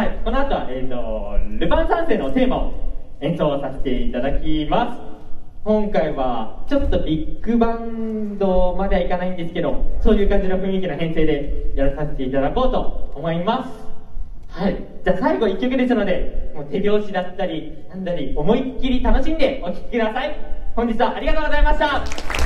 はいこの後はえっ、とルパン三世のテーマを演奏させていただきます。今回はちょっとビッグバンドまではいかないんですけどそういう感じの雰囲気の編成でやらさせていただこうと思います。はいじゃあ最後1曲ですのでもう手拍子だったりなんだり思いっきり楽しんでお聴きください。本日はありがとうございました。